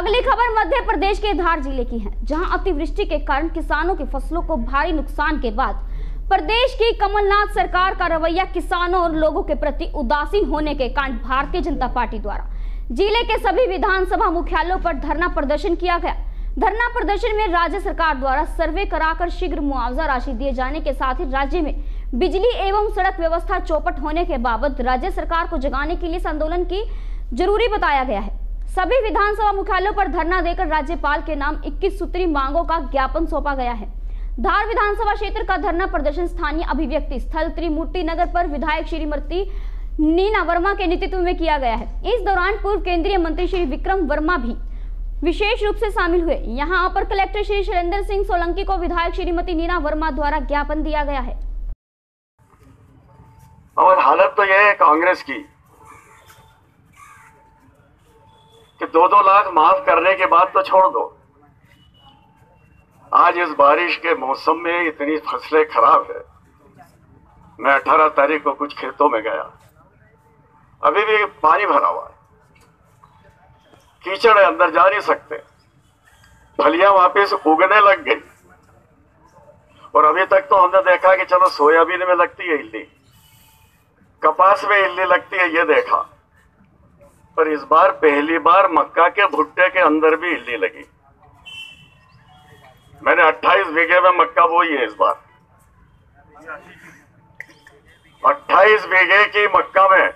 अगली खबर मध्य प्रदेश के धार ज़िले की है, जहाँ अतिवृष्टि के कारण किसानों की फ़सलों को भारी नुकसान के बाद प्रदेश की कमलनाथ सरकार का रवैया किसानों और लोगों के प्रति उदासीन होने के कारण भारतीय जनता पार्टी द्वारा ज़िले के सभी विधानसभा मुख्यालयों पर धरना प्रदर्शन किया गया। धरना प्रदर्शन में राज्य सरकार द्वारा सर्वे कराकर शीघ्र मुआवजा राशि दिए जाने के साथ ही राज्य में बिजली एवं सड़क व्यवस्था चौपट होने के बाबत राज्य सरकार को जगाने के लिए इस आंदोलन की ज़रूरी बताया गया है। सभी विधानसभा मुख्यालयों पर धरना देकर राज्यपाल के नाम 21 सूत्री मांगों का ज्ञापन सौंपा गया है। धार विधानसभा क्षेत्र का धरना प्रदर्शन स्थानीय अभिव्यक्ति स्थल त्रिमूर्ति नगर पर विधायक श्रीमती नीना वर्मा के नेतृत्व में किया गया है। इस दौरान पूर्व केंद्रीय मंत्री श्री विक्रम वर्मा भी विशेष रूप से शामिल हुए। यहाँ अपर कलेक्टर श्री शैलेंद्र सिंह सोलंकी को विधायक श्रीमती नीना वर्मा द्वारा ज्ञापन दिया गया है। और हालत तो यह है कांग्रेस की कि दो दो लाख माफ़ करने के बाद तो छोड़ दो। आज इस बारिश के मौसम में इतनी फ़सलें खराब है। मैं 18 तारीख को कुछ खेतों में गया। अभी भी पानी भरा हुआ है। कीचड़ अंदर जा नहीं सकते। फलियाँ वापिस उगने लग गई। और अभी तक तो हमने देखा कि चलो सोयाबीन में लगती है इल्ली। कपास में इल्ली लगती है, ये देखा। पर इस बार पहली बार मक्का के भुट्टे के अंदर भी इल्ली लगी। मैंने 28 बीघे में मक्का बोई है इस बार। 28 बीघे की मक्का में।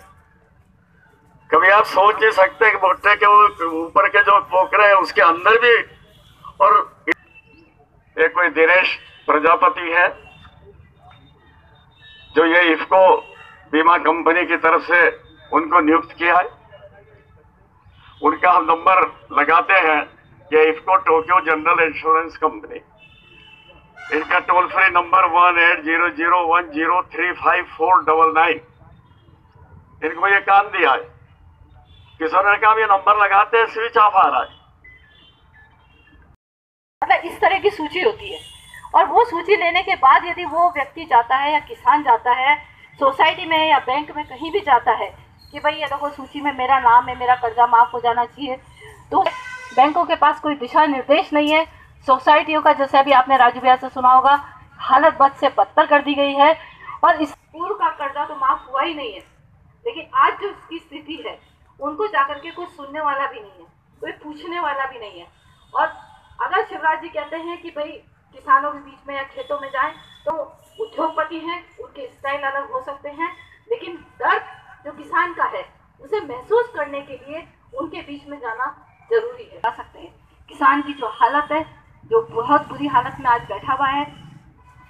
कभी आप सोच नहीं सकते कि भुट्टे के ऊपर के जो पोखरे हैं, उसके अंदर भी और एक कोई दिनेश प्रजापति है, जो ये इफको बीमा कंपनी की तरफ़ से उनको नियुक्त किया है। उनका हम नंबर लगाते हैं ये IFFCO Tokyo general insurance company इनका toll free number one eight zero zero one zero three five four double nine इनको ये काम दिया है। किसानों ने कहा ये नंबर लगाते हैं स्विच ऑफ़ आ रहा है। मतलब इस तरह की सूची होती है। और वो सूची लेने के बाद यदि वो व्यक्ति जाता है या किसान जाता है सोसाइटी में या बैंक में कहीं भी जाता है कि भाई, ये देखो सूची में मेरा नाम है, मेरा कर्जा माफ़ हो जाना चाहिए। तो बैंकों के पास कोई दिशा निर्देश नहीं है। सोसाइटियों का, जैसे अभी आपने राजू भैया से सुना होगा, हालत बद से बदतर कर दी गई है। और इस पूर्व का कर्जा तो माफ़ हुआ ही नहीं है। लेकिन आज जो इसकी स्थिति है, उनको जाकर के कोई सुनने वाला भी नहीं है, कोई पूछने वाला भी नहीं है। और अगर शिवराज जी कहते हैं कि भाई, किसानों के बीच में या खेतों में जाएँ तो उद्योगपति हैं, उनके स्टाइल अलग हो सकते हैं। जो किसान का है, उसे महसूस करने के लिए उनके बीच में जाना ज़रूरी है। जा सकते हैं, किसान की जो हालत है, जो बहुत बुरी हालत में आज बैठा हुआ है,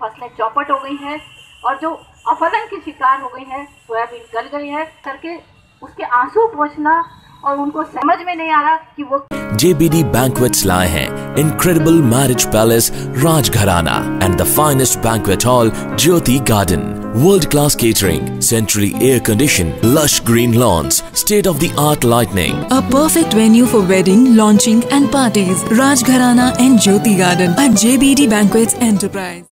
फ़सलें चौपट हो गई हैं, और जो अफलन की शिकार हो गई है, सोयाबीन गल गई है, करके उसके आँसू पहुँचना और उनको समझ में नहीं आ रहा कि वो JBD Banquets लाए हैं Incredible Marriage Palace Rajgharana and the finest banquet hall Jyoti Garden. World class catering, centrally air conditioned, lush green lawns, state of the art lighting. A perfect venue for wedding, launching and parties. Rajgharana and Jyoti Garden at JBD Banquets Enterprise.